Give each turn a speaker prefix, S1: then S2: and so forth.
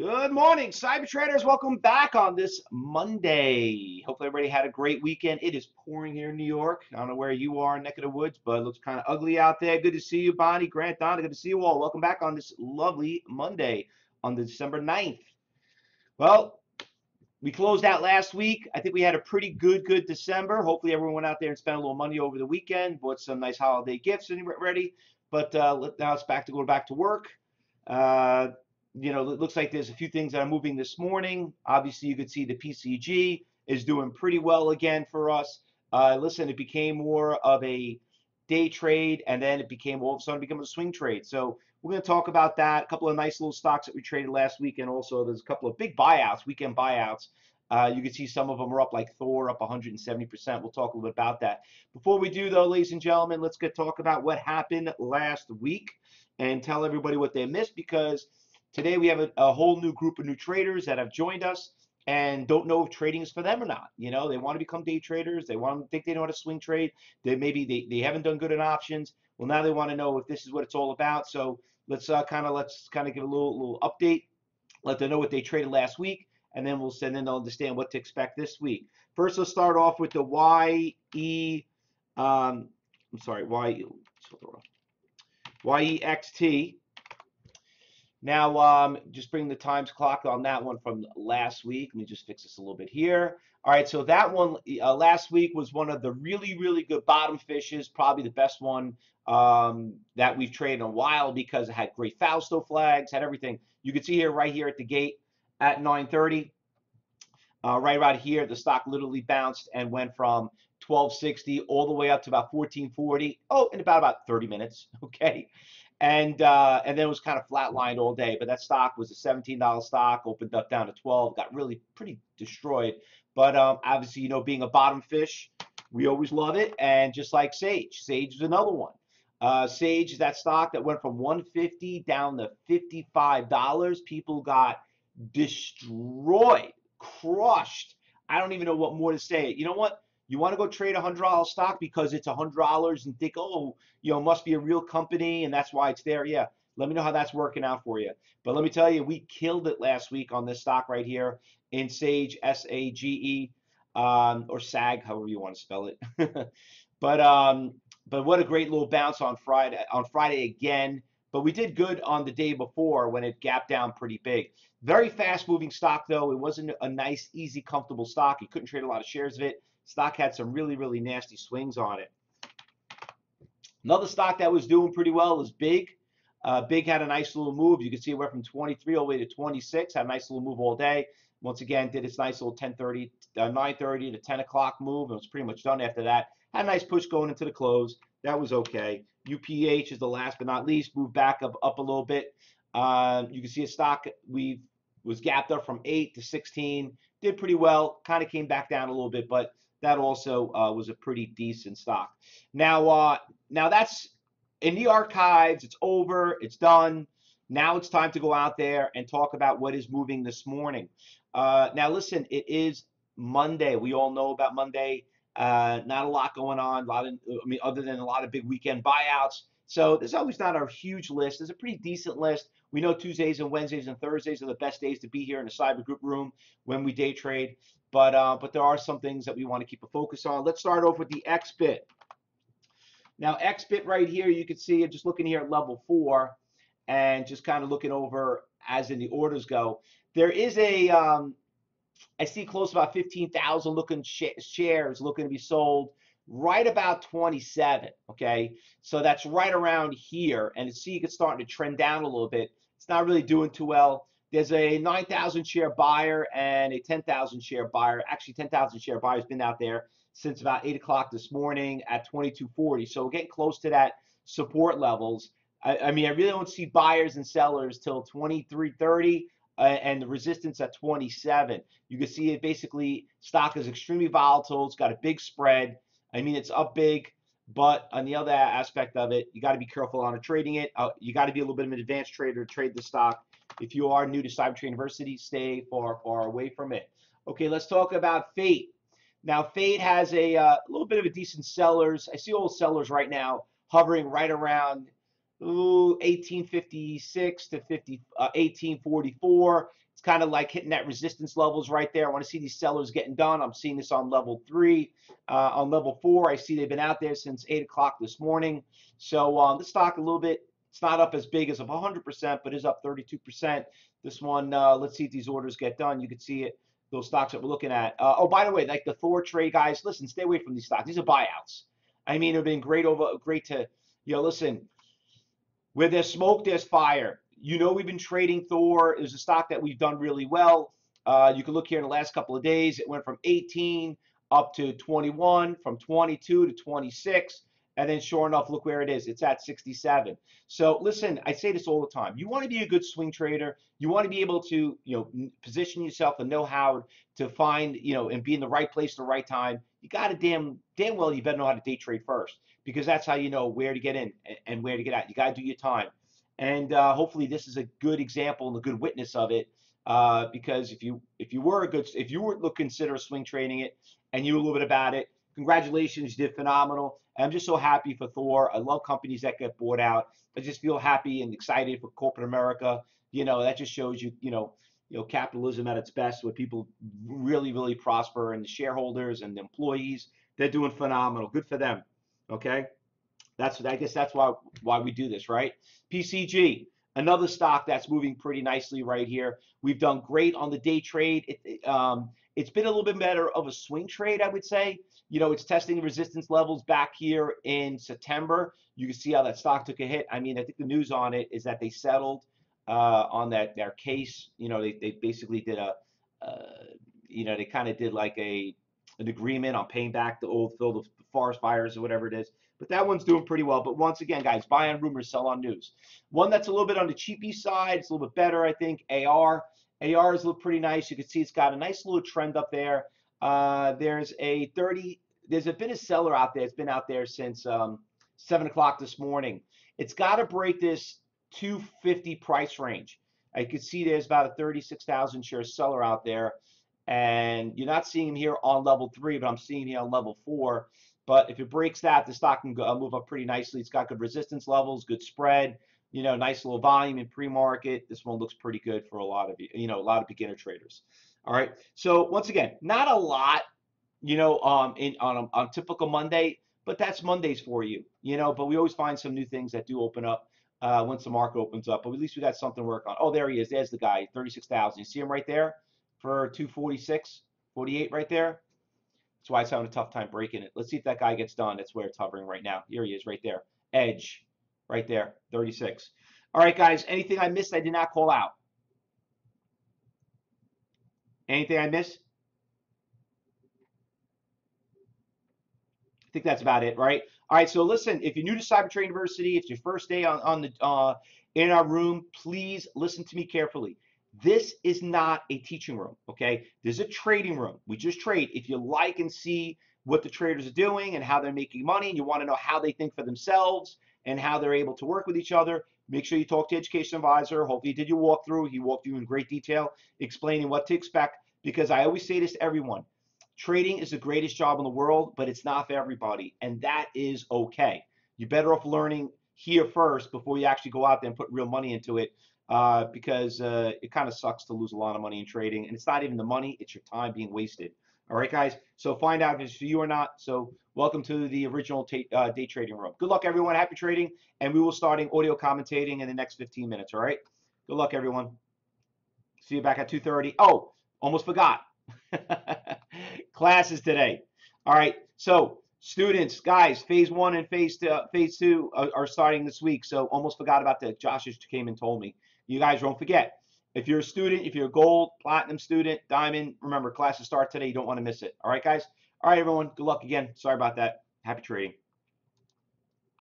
S1: Good morning, cyber traders. Welcome back on this Monday. Hopefully, everybody had a great weekend. It is pouring here in New York. I don't know where you are, neck of the woods, but it looks kind of ugly out there. Good to see you, Bonnie, Grant, Donna. Good to see you all. Welcome back on this lovely Monday on the December 9th. Well, we closed out last week. I think we had a pretty good, good December. Hopefully, everyone went out there and spent a little money over the weekend, bought some nice holiday gifts and ready. But uh, now it's back to go back to work. Uh, you know, it looks like there's a few things that are moving this morning. Obviously, you could see the PCG is doing pretty well again for us. Uh, listen, it became more of a day trade, and then it became all of a sudden become a swing trade. So we're going to talk about that. A couple of nice little stocks that we traded last week, and also there's a couple of big buyouts, weekend buyouts. Uh, you can see some of them are up like Thor, up 170%. We'll talk a little bit about that. Before we do, though, ladies and gentlemen, let's get talk about what happened last week and tell everybody what they missed because – Today we have a, a, whole new group of new traders that have joined us and don't know if trading is for them or not. You know, they want to become day traders. They want to think they know how to swing trade. They maybe they, they haven't done good in options. Well, now they want to know if this is what it's all about. So let's uh, kind of let's kind of give a little little update. Let them know what they traded last week, and then we'll send them to understand what to expect this week. First, let's start off with the YE. Um, I'm sorry, YE. YEXT. Now, um, just bring the times clock on that one from last week. Let me just fix this a little bit here. All right, so that one uh, last week was one of the really, really good bottom fishes, probably the best one um, that we've traded in a while because it had great Fausto flags, had everything. You can see here, right here at the gate at 930. Uh, right about here, the stock literally bounced and went from 1260 all the way up to about 1440. Oh, in about about 30 minutes. Okay, and uh, and then it was kind of flatlined all day. But that stock was a $17 stock, opened up down to 12, got really pretty destroyed. But um, obviously, you know, being a bottom fish, we always love it. And just like Sage, Sage is another one. Uh, Sage is that stock that went from 150 down to $55. People got destroyed, crushed. I don't even know what more to say. You know what? You want to go trade a hundred dollar stock because it's a hundred dollars and think, oh, you know, must be a real company and that's why it's there. Yeah. Let me know how that's working out for you. But let me tell you, we killed it last week on this stock right here in Sage, S A G E, um, or SAG, however you want to spell it. but um, but what a great little bounce on Friday on Friday again. But we did good on the day before when it gapped down pretty big. Very fast moving stock though. It wasn't a nice, easy, comfortable stock. You couldn't trade a lot of shares of it. Stock had some really, really nasty swings on it. Another stock that was doing pretty well is Big. Uh, Big had a nice little move. You can see it went from 23 all the way to 26. Had a nice little move all day. Once again, did its nice little 10:30, uh, 9:30 to 10 o'clock move, and was pretty much done after that. Had a nice push going into the close. That was okay. UPH is the last but not least. Moved back up up a little bit. Uh, you can see a stock we was gapped up from 8 to 16. Did pretty well. Kind of came back down a little bit, but that also uh, was a pretty decent stock. Now, uh, now that's in the archives. It's over. It's done. Now it's time to go out there and talk about what is moving this morning. Uh, now, listen, it is Monday. We all know about Monday. Uh, not a lot going on. A lot of, I mean, other than a lot of big weekend buyouts. So there's always not a huge list. There's a pretty decent list. We know Tuesdays and Wednesdays and Thursdays are the best days to be here in the cyber group room when we day trade. But uh, but there are some things that we want to keep a focus on. Let's start off with the XBit. Now XBit right here, you can see it just looking here at level four and just kind of looking over as in the orders go. There is a um, I see close about 15,000 looking sh shares looking to be sold right about 27 okay so that's right around here and see it's starting to trend down a little bit it's not really doing too well there's a 9,000 share buyer and a 10,000 share buyer. Actually, 10,000 share buyer has been out there since about 8 o'clock this morning at 22.40. So we're getting close to that support levels. I, I mean, I really don't see buyers and sellers till 23.30 uh, and the resistance at 27. You can see it basically, stock is extremely volatile. It's got a big spread. I mean, it's up big. But on the other aspect of it, you got to be careful on trading it. Uh, you got to be a little bit of an advanced trader to trade the stock if you are new to Cybertrade University, stay far, far away from it. Okay, let's talk about Fate. Now, Fate has a uh, little bit of a decent sellers. I see old sellers right now hovering right around ooh, 1856 to 50, uh, 1844. It's kind of like hitting that resistance levels right there. I want to see these sellers getting done. I'm seeing this on level three. Uh, on level four, I see they've been out there since 8 o'clock this morning. So um, the stock a little bit, it's not up as big as of 100%, but is up 32%. This one, uh, let's see if these orders get done. You can see it, those stocks that we're looking at. Uh, oh, by the way, like the Thor trade guys, listen, stay away from these stocks. These are buyouts. I mean, it's been great over, great to, you know, listen, where there's smoke, there's fire. You know, we've been trading Thor. Was a stock that we've done really well. Uh, you can look here in the last couple of days. It went from 18 up to 21, from 22 to 26. And then sure enough, look where it is. It's at 67. So listen, I say this all the time. You want to be a good swing trader. You want to be able to, you know, position yourself and know how to find, you know, and be in the right place at the right time. You got to damn, damn well, you better know how to day trade first because that's how you know where to get in and where to get out. You got to do your time. And uh, hopefully this is a good example and a good witness of it. Uh, because if you if you were a good if you were to consider swing trading it and you knew a little bit about it, congratulations, you did phenomenal. And I'm just so happy for Thor. I love companies that get bought out. I just feel happy and excited for corporate America. You know, that just shows you, you know, you know, capitalism at its best, where people really, really prosper, and the shareholders and the employees, they're doing phenomenal. Good for them. Okay. That's I guess that's why why we do this, right? PCG, another stock that's moving pretty nicely right here. We've done great on the day trade. It, it, um, it's been a little bit better of a swing trade, I would say. You know, it's testing resistance levels back here in September. You can see how that stock took a hit. I mean, I think the news on it is that they settled uh, on that their case. You know, they, they basically did a, uh, you know, they kind of did like a an agreement on paying back the old field of forest fires or whatever it is. But that one's doing pretty well. But once again, guys, buy on rumors, sell on news. One that's a little bit on the cheapy side, it's a little bit better, I think. AR. ARs look pretty nice. You can see it's got a nice little trend up there. Uh, there's a 30. There's a been a seller out there. It's been out there since um, 7 o'clock this morning. It's got to break this 250 price range. I could see there's about a 36,000 share seller out there. And you're not seeing him here on level three, but I'm seeing here on level four. But if it breaks that, the stock can go, uh, move up pretty nicely. It's got good resistance levels, good spread, you know, nice little volume in pre-market. This one looks pretty good for a lot of you, you know a lot of beginner traders. All right. So once again, not a lot, you know, um, in on a, on typical Monday, but that's Mondays for you, you know. But we always find some new things that do open up uh, once the market opens up. But at least we got something to work on. Oh, there he is. There's the guy, 36,000. You see him right there for 246, 48 right there. That's why it's having a tough time breaking it. Let's see if that guy gets done. That's where it's hovering right now. Here he is right there. Edge right there, 36. All right, guys, anything I missed I did not call out? Anything I missed? I think that's about it, right? All right, so listen, if you're new to Cybertrade University, it's your first day on, on the uh, in our room, please listen to me carefully. This is not a teaching room, okay? This is a trading room. We just trade. If you like and see what the traders are doing and how they're making money, and you want to know how they think for themselves and how they're able to work with each other, make sure you talk to education advisor. Hopefully, he did your walkthrough. He walked you in great detail, explaining what to expect. Because I always say this to everyone: trading is the greatest job in the world, but it's not for everybody, and that is okay. You're better off learning here first before you actually go out there and put real money into it uh, because uh, it kind of sucks to lose a lot of money in trading. And it's not even the money, it's your time being wasted. All right, guys. So find out if it's for you or not. So welcome to the original uh, day trading room. Good luck, everyone. Happy trading. And we will starting audio commentating in the next 15 minutes. All right. Good luck, everyone. See you back at 2.30. Oh, almost forgot. Classes today. All right. So students, guys, phase one and phase two, phase two are, are starting this week. So almost forgot about that. Josh just came and told me. You guys don't forget. If you're a student, if you're a gold, platinum student, diamond, remember classes start today. You don't want to miss it. All right, guys. All right, everyone. Good luck again. Sorry about that. Happy trading.